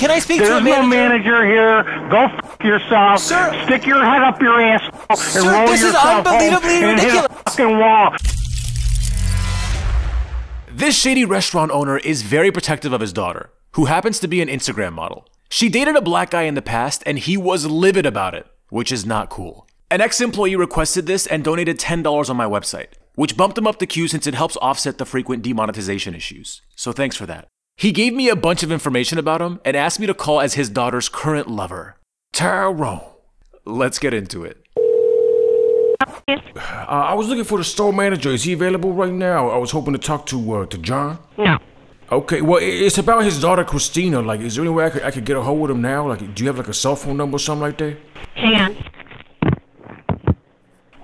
Can I speak to a There's no manager? manager here. Go f yourself. Sir. Stick your head up your ass and Sir, roll this is yourself home unbelievably and hit a ridiculous. fucking wall. This shady restaurant owner is very protective of his daughter, who happens to be an Instagram model. She dated a black guy in the past and he was livid about it, which is not cool. An ex employee requested this and donated $10 on my website, which bumped him up the queue since it helps offset the frequent demonetization issues. So thanks for that. He gave me a bunch of information about him and asked me to call as his daughter's current lover, Tyrone. Let's get into it. Uh, I was looking for the store manager. Is he available right now? I was hoping to talk to uh, to John. No. Okay, well, it's about his daughter Christina. Like, is there any way I could, I could get a hold of him now? Like, do you have like a cell phone number or something like that? Hang on.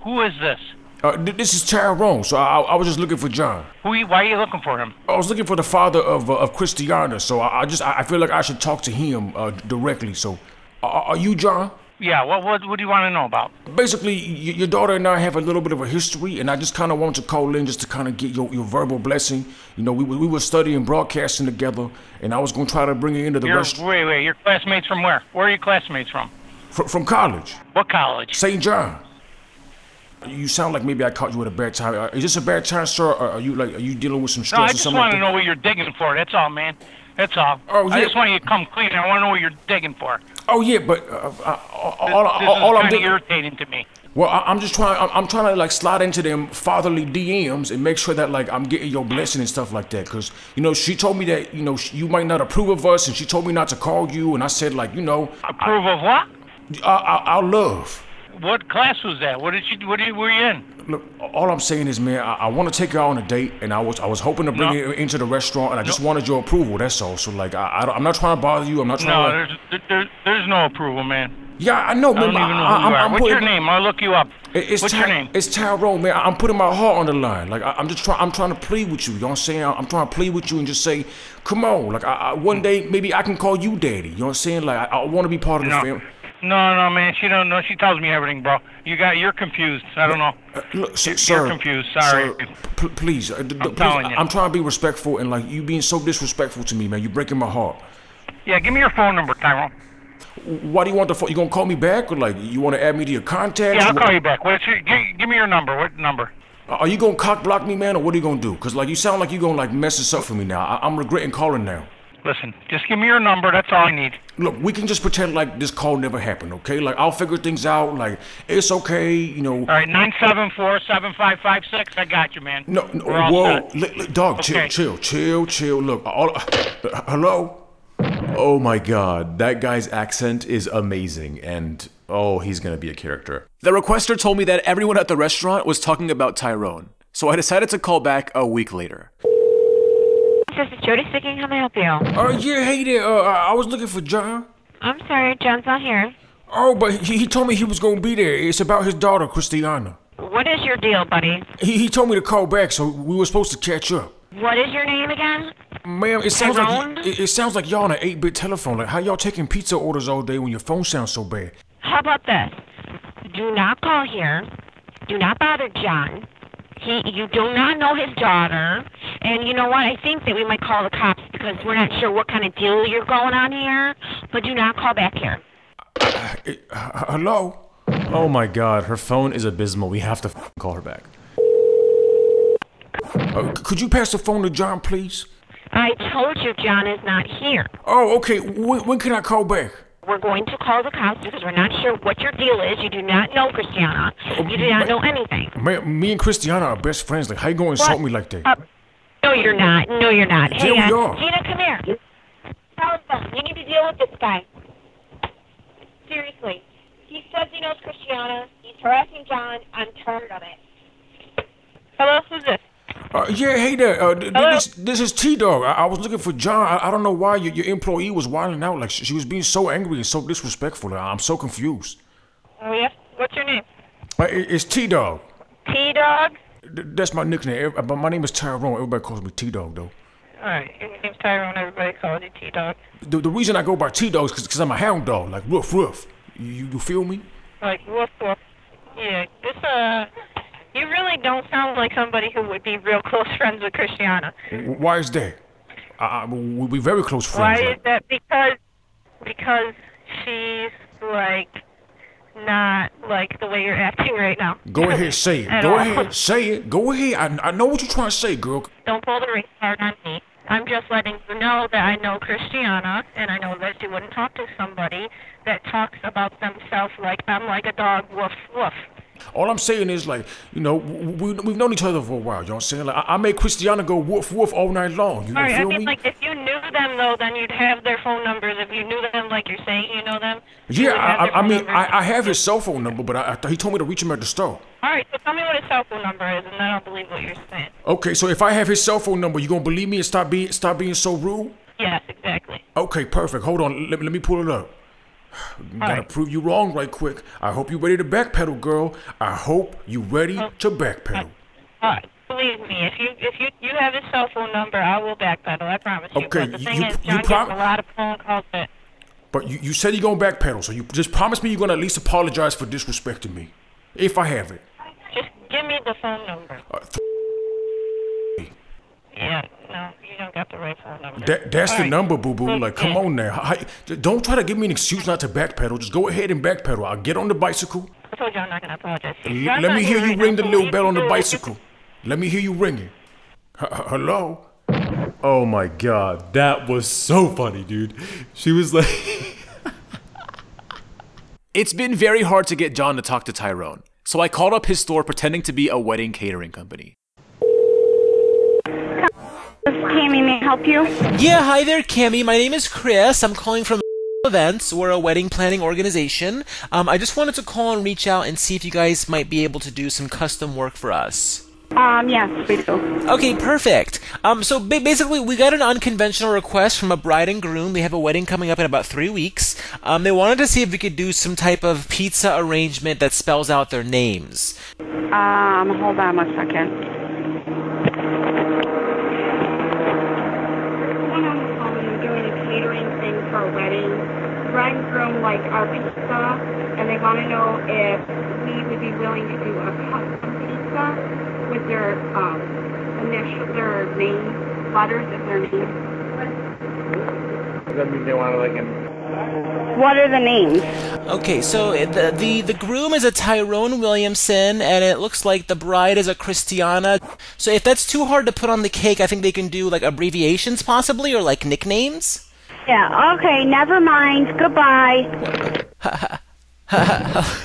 Who is this? Uh, th- this is Tyrone. So I, I was just looking for John. Who? you- Why are you looking for him? I was looking for the father of uh, of Christiana. So I, I just I I feel like I should talk to him uh, directly. So, uh, are you John? Yeah. What? What? What do you want to know about? Basically, y- your daughter and I have a little bit of a history, and I just kind of want to call in just to kind of get your, your verbal blessing. You know, we, were- we were studying broadcasting together, and I was going to try to bring her into the You're, restaurant wait, wait. Your classmates from where? Where are your classmates from? fr- from college, What college? St. John. You sound like maybe I caught you at a bad time. Uh, Is this a bad time, sir? Or are you like are you dealing with some stress No, I or just something? want to know what you're digging for. That's all, man. That's all. Oh, yeah. I just want you to come clean. I want to know what you're digging for. Oh yeah, but uh, uh, all, This, this all, is all I'm irritating to me. Well, I, I'm just trying. I'm, I'm trying to like slide into them fatherly DMs and make sure that like I'm getting your blessing and stuff like that. Cause you know she told me that you know sh- you might not approve of us, and she told me not to call you, and I said like you know Approve of what? I, I, our love. What class was that? What did you? What did you, were you in? Look, all I'm saying is, man, I, I want to take her on a date, and I was I was hoping to bring No. her into the restaurant, and I just wanted your approval. That's all. So like I, I am not trying to bother you. I'm not No, trying to. Like, there's there, there's no approval, man. yeah, I know, I don't even know who I, you I'm, are. I'm What's putting, your name? I'll look you up. It's What's Ty- your name? It's Tyrone, man. I'm putting my heart on the line. Like I, I'm just trying. I'm trying to plead with you. You know what I'm saying? I'm trying to plead with you and just say, come on. Like I, I, one day maybe I can call you daddy. You know what I'm saying? Like I, I want to be part of the No. family. No, no, man. She don't know. She tells me everything, bro. You got. You're confused. I don't know. Uh, Look, s- You're sir, confused. Sorry. sir, please, uh, I'm please, telling you. I'm trying to be respectful and like you being so disrespectful to me, man. You're breaking my heart. Yeah, give me your phone number, Tyrone. Why do you want the phone? You gonna call me back or like you want to add me to your contacts? Yeah, I'll call you back. What's your? Give, give me your number. What number? Are you gonna cock block me, man, or what are you gonna do? Cause like you sound like you gonna like mess this up for me now. I- I'm regretting calling now. Listen, just give me your number. That's all I need. Look, we can just pretend like this call never happened, okay? Like I'll figure things out. Like it's okay, you know. All right, nine seven four seven five five six. I got you, man. No, no, We're whoa, set. li- li- dog, Okay. chill, chill, chill, chill. Look, all, uh, hello. Oh my god, that guy's accent is amazing, and oh, he's gonna be a character. The requester told me that everyone at the restaurant was talking about Tyrone, so I decided to call back a week later. This is Jody speaking. How may I help you? Uh, yeah, hey there. Uh, I was looking for John. I'm sorry, John's not here. Oh, but he, he told me he was gonna be there. It's about his daughter, Christiana. What is your deal, buddy? He, he told me to call back, so we were supposed to catch up. What is your name again? Ma'am, it sounds like it, it sounds like y'all on an eight-bit telephone. Like how y'all taking pizza orders all day when your phone sounds so bad? How about this? Do not call here. Do not bother John. He, you do not know his daughter. And you know what? I think that we might call the cops because we're not sure what kind of deal you're going on here. But do not call back here. Uh, hello. Oh my god, her phone is abysmal. We have to call her back. Uh, could you pass the phone to John, please? I told you John is not here. Oh, okay. When, when can I call back? We're going to call the cops because we're not sure what your deal is. You do not know Christiana. You do not know anything. Man, me and Christiana are best friends. Like, how you gonna insult me like that? Uh, no, you're not. No, you're not. Yeah, hey, we uh, are. Gina, come here. Telephone. You need to deal with this guy. Seriously. He says he knows Christiana. He's harassing John. I'm tired of it. Hello, who's this? Uh, yeah, hey there. Uh, th- Hello? this, this is T Dog. I, I was looking for John. I, I don't know why your, your employee was wilding out. Like, she, she was being so angry and so disrespectful. I'm so confused. Oh, yes. What's your name? Uh, it- it's T Dog. T Dog. That's my nickname. But my name is Tyrone. Everybody calls me T Dog, though. All right. Your name's Tyrone. Everybody calls you T Dog. The, the reason I go by T Dog is because I'm a hound dog. Like, woof woof. You, you feel me? Like woof woof. Yeah. This uh, you really don't sound like somebody who would be real close friends with Christiana. Why is that? I, we'll be very close friends. Why is that? Because because she's like not like the way you're acting right now. Go ahead, say it. Go all. ahead, say it. Go ahead. I, I know what you're trying to say, girl. Don't pull the race card on me. I'm just letting you know that I know Christiana, and I know that she wouldn't talk to somebody that talks about themselves like I'm like a dog, woof woof. All I'm saying is like, you know, we, we've known each other for a while. You know what I'm saying? Like, I, I made Christiana go woof woof all night long. You All right, I feel mean, me? like if you knew them though, then you'd have their phone numbers. If you knew them, like you're saying, you know them. yeah, I, I, I mean, numbers. I, I have his cell phone number, but I, I, he told me to reach him at the store. All right, so tell me what his cell phone number is, and then I'll believe what you're saying. Okay, so if I have his cell phone number, you gonna believe me and stop being stop being so rude? Yes, exactly. Okay, perfect. Hold on, let, let me pull it up. Gotta right. prove you wrong right quick. I hope you're ready to backpedal, girl. I hope you're ready Oh. to backpedal. All right. Believe me, if you if you you have his cell phone number, I will backpedal. I promise you. Okay, But the you- thing you- is, you John prom- gets a lot of phone calls that. But you, you said you're gonna backpedal, so you just promise me you're gonna at least apologize for disrespecting me. If I have it. Just give me the phone number. Uh, th- Yeah, no, you don't got the right phone number. that, that's All the right. number, boo boo. Like, come on now. Hi- don't try to give me an excuse not to backpedal. Just go ahead and backpedal. I'll get on the bicycle. I told you I'm not gonna apologize. L- let me hear you right ring now, the little bell on the do is just- bicycle. Let me hear you ringing. H- h- hello? Oh my god, that was so funny, dude. She was like. it's been very hard to get John to talk to Tyrone, so I called up his store pretending to be a wedding catering company. Tammy, may I help you? Yeah, hi there, Cammy. My name is Chris. I'm calling from events. We're a wedding planning organization. Um, I just wanted to call and reach out and see if you guys might be able to do some custom work for us. Um, yes, we do. Okay, perfect. Um, so ba- basically, we got an unconventional request from a bride and groom. They have a wedding coming up in about three weeks. Um, they wanted to see if we could do some type of pizza arrangement that spells out their names. Um, hold on one second. Someone on the phone doing a catering thing for a wedding. Bride and groom like our pizza, and they want to know if we would be willing to do a custom pizza with their um initial, their name, letters of their name. Does That means they want to like him. What are the names? Okay, so uh, the, the the groom is a Tyrone Williamson, and it looks like the bride is a Christiana. So if that's too hard to put on the cake, I think they can do like abbreviations possibly, or like nicknames. Yeah. Okay. Never mind. Goodbye.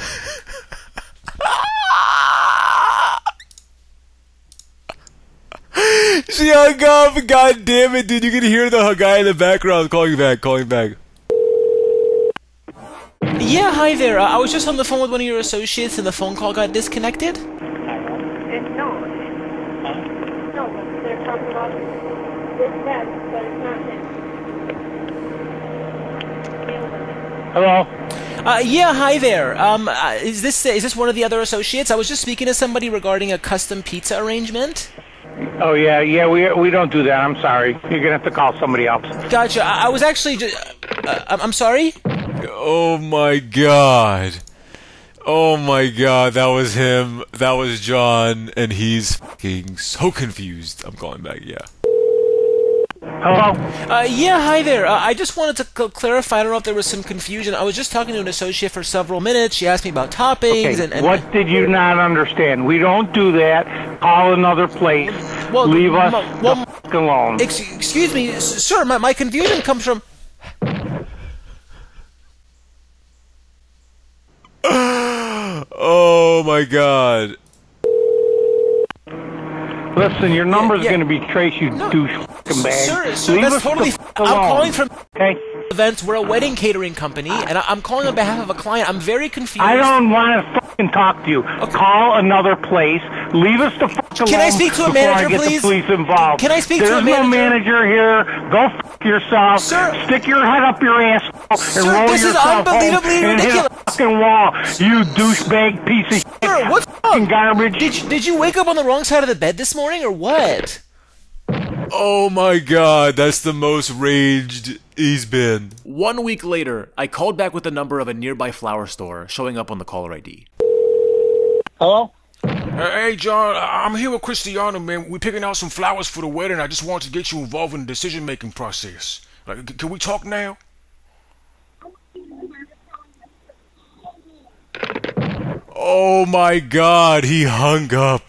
She hung up. God damn it, dude. You can hear the guy in the background calling back, calling back. Yeah, hi there. Uh, I was just on the phone with one of your associates, and the phone call got disconnected. No. No, they're talking about this test, but it's not him. Hello. Uh, yeah, hi there. Um, uh, is this is this one of the other associates? I was just speaking to somebody regarding a custom pizza arrangement. Oh yeah, yeah. We we don't do that. I'm sorry. You're gonna have to call somebody else. Gotcha. I, I was actually just. Uh, I'm I'm sorry. Oh my god. Oh my god, that was him. That was John, and he's fucking so confused. I'm calling back, yeah. Hello. Uh, yeah, hi there. Uh, I just wanted to cl- clarify. I don't know if there was some confusion. I was just talking to an associate for several minutes. She asked me about toppings Okay. and, and what did you not understand? We don't do that. Call another place. Well, Leave us mo- well, the fuck alone. Ex- excuse me, s- sir. My, my confusion comes from. Oh my god. Listen, your number's yeah. gonna be traced, you douche fucking bag. Sir, sir, Leave that's totally. I'm calling from Okay. events. We're a wedding catering company, and I- I'm calling on behalf of a client. I'm very confused. I don't want to fucking talk to you. Call another place. Leave us the fuck alone. Can I speak to a manager, please? the police involved. Can I speak to There's a no manager? manager here. Go fuck yourself. Sir. Stick your head up your ass and Sir, roll this is yourself unbelievably home and hit ridiculous. a fucking wall. You douchebag piece of shit. Sir, what's fucking wrong? garbage. Did you, did you wake up on the wrong side of the bed this morning, or what? Oh my god, that's the most raged he's been. One week later, I called back with the number of a nearby flower store showing up on the caller ID. Hello? Hey, John, I'm here with Christiana, man. We're picking out some flowers for the wedding. I just wanted to get you involved in the decision-making process. Like, can we talk now? Oh my god, he hung up.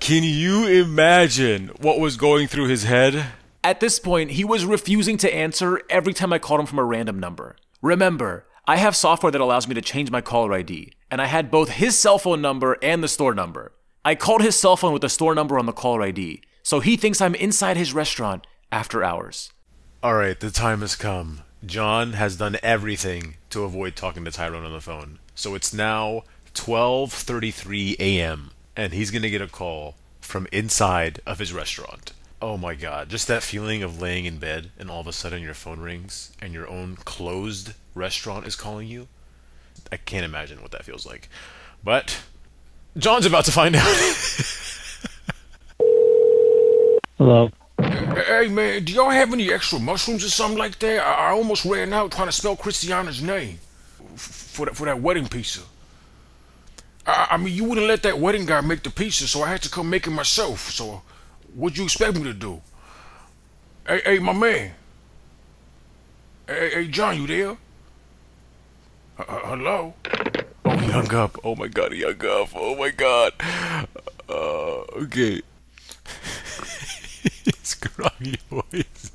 Can you imagine what was going through his head? At this point, he was refusing to answer every time I called him from a random number. Remember, I have software that allows me to change my caller ID, and I had both his cell phone number and the store number. I called his cell phone with the store number on the caller ID, so he thinks I'm inside his restaurant after hours. Alright, the time has come. John has done everything to avoid talking to Tyrone on the phone. So it's now 12:33 a.m. and he's going to get a call from inside of his restaurant. Oh my god, just that feeling of laying in bed and all of a sudden your phone rings and your own closed restaurant is calling you. I can't imagine what that feels like. But John's about to find out. Hello. Hey man, do y'all have any extra mushrooms or something like that? I, I almost ran out trying to spell Christiana's name f- for that for that wedding pizza. I, I mean, you wouldn't let that wedding guy make the pizza, so I had to come make it myself. So, what'd you expect me to do? Hey, hey, my man. Hey, hey, John, you there? Uh, hello? Oh, he hung up. Oh my god, he hung up. Oh my god. Uh, okay. His groggy voice.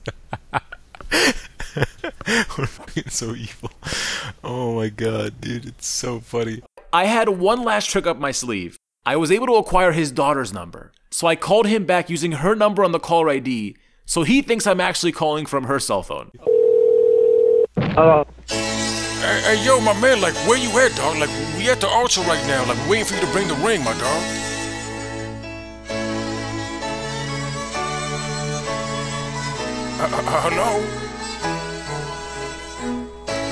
We're fucking so evil. Oh my god, dude, it's so funny. I had one last trick up my sleeve. I was able to acquire his daughter's number. So I called him back using her number on the caller ID, so he thinks I'm actually calling from her cell phone. Hello. Hey, hey, yo, my man, like, where you at, dog? Like, we at the altar right now. Like, waiting for you to bring the ring, my dog. Uh, uh, uh, hello?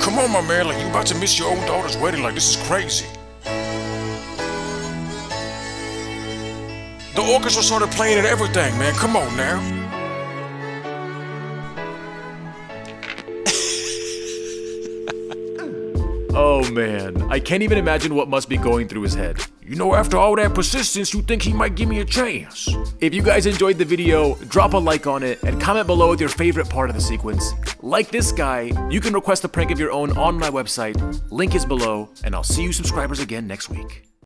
Come on, my man. Like, you about to miss your own daughter's wedding. Like, this is crazy. The orchestra started playing and everything, man. Come on now. Oh man, I can't even imagine what must be going through his head. You know, after all that persistence, you think he might give me a chance. If you guys enjoyed the video, drop a like on it and comment below with your favorite part of the sequence. Like this guy, you can request a prank of your own on my website. Link is below, and I'll see you subscribers again next week.